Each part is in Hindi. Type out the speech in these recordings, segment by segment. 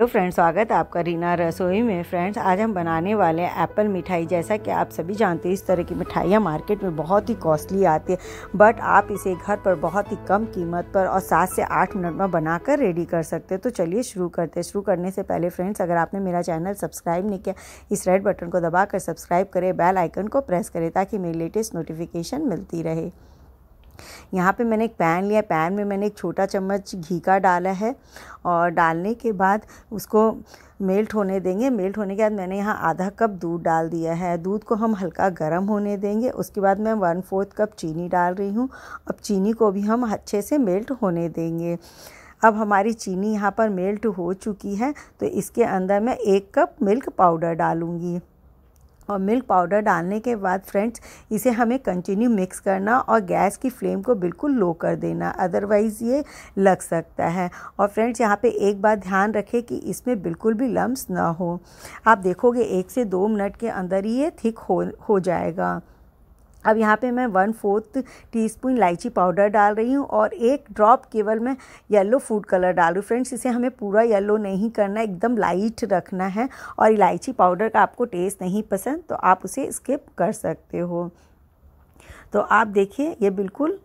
हेलो फ्रेंड्स, स्वागत है आपका रीना रसोई में। फ्रेंड्स, आज हम बनाने वाले हैं एप्पल मिठाई। जैसा कि आप सभी जानते हैं, इस तरह की मिठाइयाँ मार्केट में बहुत ही कॉस्टली आती है, बट आप इसे घर पर बहुत ही कम कीमत पर और सात से आठ मिनट में बनाकर रेडी कर सकते हैं। तो चलिए शुरू करते हैं। शुरू करने से पहले फ्रेंड्स, अगर आपने मेरा चैनल सब्सक्राइब नहीं किया, इस रेड बटन को दबा सब्सक्राइब करें, बेल आइकन को प्रेस करें ताकि मेरी लेटेस्ट नोटिफिकेशन मिलती रहे। यहाँ पे मैंने एक पैन लिया, पैन में मैंने एक छोटा चम्मच घी का डाला है और डालने के बाद उसको मेल्ट होने देंगे। मेल्ट होने के बाद मैंने यहाँ आधा कप दूध डाल दिया है। दूध को हम हल्का गर्म होने देंगे। उसके बाद मैं वन फोर्थ कप चीनी डाल रही हूँ। अब चीनी को भी हम अच्छे से मेल्ट होने देंगे। अब हमारी चीनी यहाँ पर मेल्ट हो चुकी है तो इसके अंदर मैं एक कप मिल्क पाउडर डालूँगी। और मिल्क पाउडर डालने के बाद फ्रेंड्स, इसे हमें कंटिन्यू मिक्स करना और गैस की फ्लेम को बिल्कुल लो कर देना अदरवाइज़ ये लग सकता है। और फ्रेंड्स, यहाँ पे एक बात ध्यान रखें कि इसमें बिल्कुल भी लम्स ना हो। आप देखोगे एक से दो मिनट के अंदर ही ये थिक हो हो जाएगा। अब यहाँ पे मैं वन फोर्थ टीस्पून इलायची पाउडर डाल रही हूँ और एक ड्रॉप केवल मैं येलो फ़ूड कलर डाल रही फ्रेंड्स इसे हमें पूरा येलो नहीं करना, एकदम लाइट रखना है और इलायची पाउडर का आपको टेस्ट नहीं पसंद तो आप उसे स्किप कर सकते हो। तो आप देखिए, ये बिल्कुल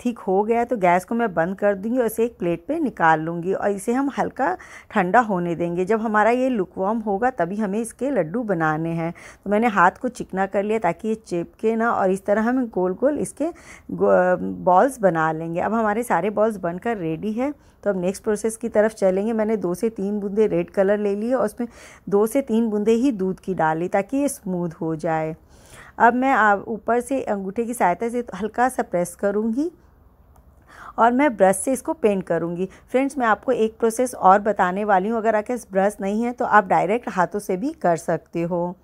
ठीक हो गया तो गैस को मैं बंद कर दूँगी और इसे एक प्लेट पे निकाल लूँगी और इसे हम हल्का ठंडा होने देंगे। जब हमारा ये लुकवार्म होगा, तभी हमें इसके लड्डू बनाने हैं। तो मैंने हाथ को चिकना कर लिया ताकि ये चिपके ना और इस तरह हम गोल गोल इसके बॉल्स बना लेंगे। अब हमारे सारे बॉल्स बनकर रेडी है। तो अब नेक्स्ट प्रोसेस की तरफ़ चलेंगे। मैंने दो से तीन बूंदे रेड कलर ले लिए और उसमें दो से तीन बूंदे ही दूध की डाली ताकि ये स्मूथ हो जाए। अब मैं ऊपर से अंगूठे की सहायता से हल्का सा प्रेस करूँगी और मैं ब्रश से इसको पेंट करूँगी। फ्रेंड्स, मैं आपको एक प्रोसेस और बताने वाली हूँ। अगर आपके ब्रश नहीं है तो आप डायरेक्ट हाथों से भी कर सकते हो।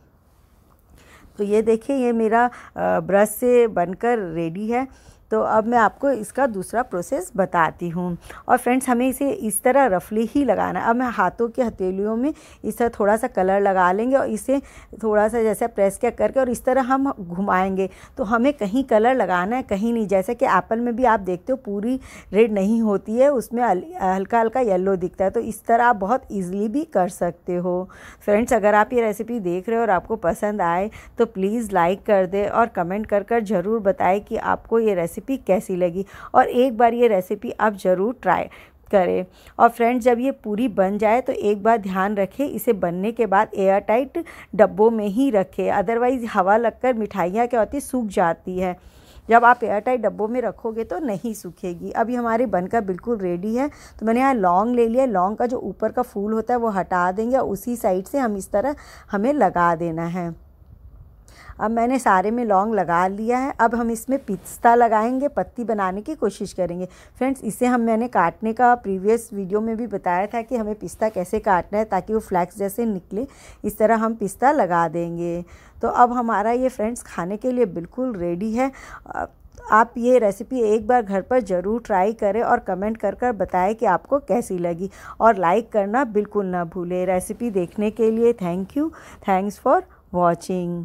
तो ये देखिए, ये मेरा ब्रश से बनकर रेडी है। तो अब मैं आपको इसका दूसरा प्रोसेस बताती हूँ। और फ्रेंड्स हमें इसे इस तरह रफली ही लगाना है। अब मैं हाथों की हथेलियों में इस तरह थोड़ा सा कलर लगा लेंगे और इसे थोड़ा सा जैसे प्रेस क्या करके और इस तरह हम घुमाएँगे। तो हमें कहीं कलर लगाना है, कहीं नहीं। जैसे कि एप्पल में भी आप देखते हो पूरी रेड नहीं होती है, उसमें हल्का हल्का येल्लो दिखता है। तो इस तरह आप बहुत ईजिली भी कर सकते हो। फ्रेंड्स अगर आप ये रेसिपी देख रहे हो और आपको पसंद आए तो प्लीज़ लाइक कर दे और कमेंट कर कर ज़रूर बताएँ कि आपको ये रेसिपी रेसिपी कैसी लगी? और एक बार ये रेसिपी आप ज़रूर ट्राई करें। और फ्रेंड्स, जब ये पूरी बन जाए तो एक बार ध्यान रखें, इसे बनने के बाद एयर टाइट डब्बों में ही रखें। अदरवाइज़ हवा लगकर मिठाइयाँ क्या होती, सूख जाती है। जब आप एयर टाइट डब्बों में रखोगे तो नहीं सूखेगी। अभी हमारी बनकर बिल्कुल रेडी है। तो मैंने यहाँ लौंग ले लिया। लौंग का जो ऊपर का फूल होता है, वो हटा देंगे और उसी साइड से हम इस तरह हमें लगा देना है। अब मैंने सारे में लौंग लगा लिया है। अब हम इसमें पिस्ता लगाएँगे, पत्ती बनाने की कोशिश करेंगे। फ्रेंड्स, इसे हम मैंने काटने का प्रीवियस वीडियो में भी बताया था कि हमें पिस्ता कैसे काटना है ताकि वो फ्लैक्स जैसे निकले, इस तरह हम पिस्ता लगा देंगे। तो अब हमारा ये फ्रेंड्स खाने के लिए बिल्कुल रेडी है। आप ये रेसिपी एक बार घर पर ज़रूर ट्राई करें और कमेंट कर कर बताएँ कि आपको कैसी लगी। और लाइक करना बिल्कुल ना भूलें। रेसिपी देखने के लिए thank you. Thanks for watching.